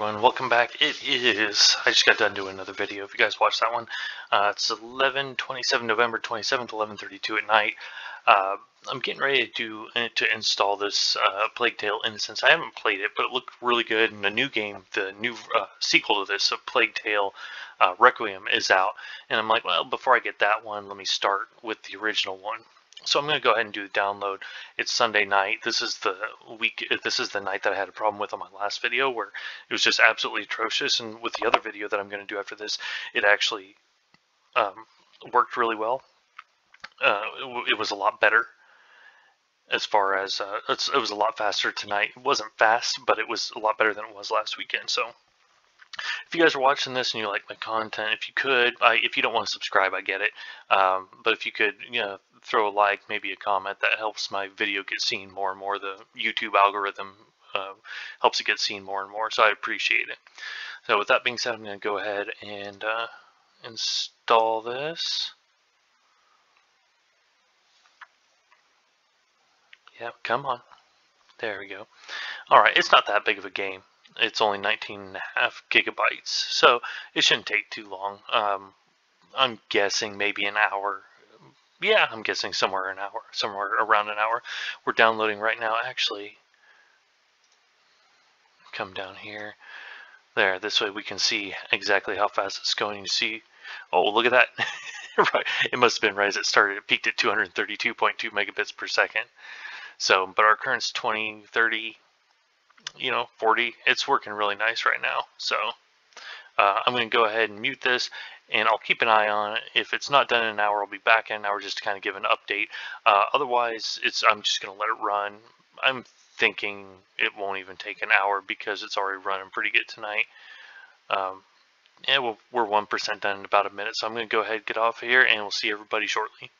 everyone, welcome back. It is, I just got done doing another video, if you guys watched that one. Uh, it's 11, 27 November 27th, 11.32 at night. Uh, I'm getting ready to do, uh, to install this uh, Plague Tale Innocence. I haven't played it, but it looked really good, and the new game, the new uh, sequel to this, Plague Tale uh, Requiem, is out. And I'm like, well, before I get that one, let me start with the original one. So I'm going to go ahead and do the download. It's Sunday night. This is the week. This is the night that I had a problem with on my last video where it was just absolutely atrocious. And with the other video that I'm going to do after this, it actually um, worked really well. Uh, it, it, was a lot better as far as uh, it was a lot faster tonight. It wasn't fast, but it was a lot better than it was last weekend. So if you guys are watching this and you like my content, if you could, I, if you don't want to subscribe, I get it. Um, but if you could, you know, throw a like, maybe a comment, that helps my video get seen more and more. The YouTube algorithm uh, helps it get seen more and more, so I appreciate it. So with that being said, I'm going to go ahead and uh, install this. Yep, come on. There we go. Alright, it's not that big of a game it's only 19 and a half gigabytes, so it shouldn't take too long. Um, I'm guessing maybe an hour. Yeah, I'm guessing somewhere an hour, somewhere around an hour. We're downloading right now, actually. Come down here. There, this way we can see exactly how fast it's going. You see, oh, look at that. right, it must have been right as it started. It peaked at 232.2 megabits per second. So, but our current's 20, 30, you know, 40. It's working really nice right now. So uh, I'm going to go ahead and mute this and I'll keep an eye on it. If it's not done in an hour, I'll be back in an hour just to kind of give an update. Uh, otherwise, it's I'm just going to let it run. I'm thinking it won't even take an hour because it's already running pretty good tonight. Um, and we we are 1% done in about a minute, so I'm going to go ahead and get off of here, and we'll see everybody shortly.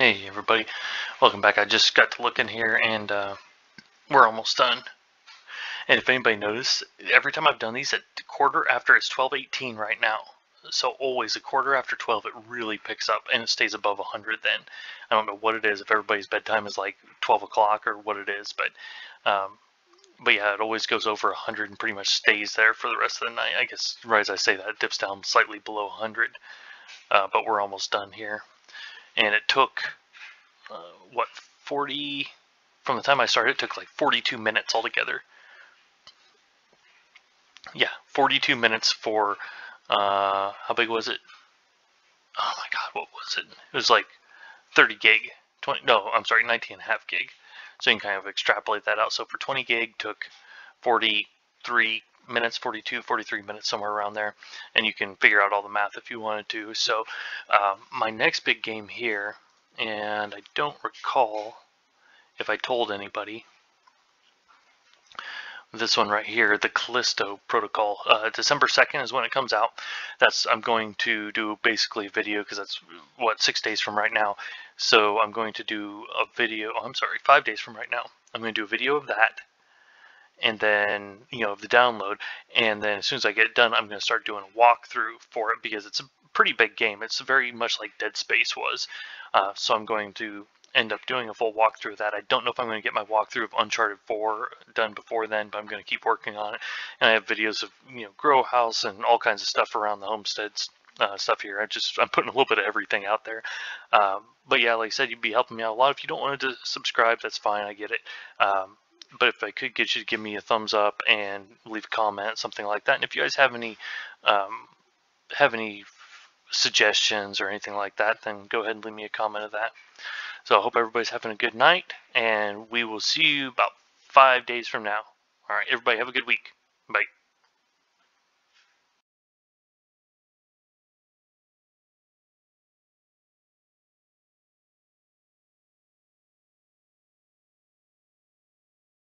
Hey everybody, welcome back. I just got to look in here and uh, we're almost done. And if anybody noticed, every time I've done these at quarter after it's 12:18 right now. So always a quarter after 12 it really picks up and it stays above 100 then. I don't know what it is if everybody's bedtime is like 12 o'clock or what it is, but um, but yeah, it always goes over 100 and pretty much stays there for the rest of the night. I guess right as I say that, it dips down slightly below 100, uh, but we're almost done here. And it took, uh, what, 40, from the time I started, it took like 42 minutes altogether. Yeah, 42 minutes for, uh, how big was it? Oh my god, what was it? It was like 30 gig. 20, no, I'm sorry, 19 and a half gig. So you can kind of extrapolate that out. So for 20 gig took 43 minutes, 42, 43 minutes, somewhere around there. And you can figure out all the math if you wanted to. So um, my next big game here, and I don't recall if I told anybody, this one right here, the Callisto protocol. Uh, December 2nd is when it comes out. That's I'm going to do basically a video because that's what six days from right now. So I'm going to do a video. Oh, I'm sorry, five days from right now. I'm going to do a video of that, and then you know the download. And then as soon as I get it done, I'm going to start doing a walkthrough for it because it's a pretty big game. It's very much like Dead Space was. Uh, so I'm going to end up doing a full walkthrough of that. I don't know if I'm going to get my walkthrough of Uncharted 4 done before then, but I'm going to keep working on it. And I have videos of you know grow house and all kinds of stuff around the homesteads uh, stuff here. I just I'm putting a little bit of everything out there. Um, but yeah, like I said, you'd be helping me out a lot. If you don't want to subscribe, that's fine. I get it. Um, but if I could get you to give me a thumbs up and leave a comment, something like that. And if you guys have any um, have any suggestions or anything like that, then go ahead and leave me a comment of that. So I hope everybody's having a good night, and we will see you about five days from now. All right, everybody have a good week. Bye.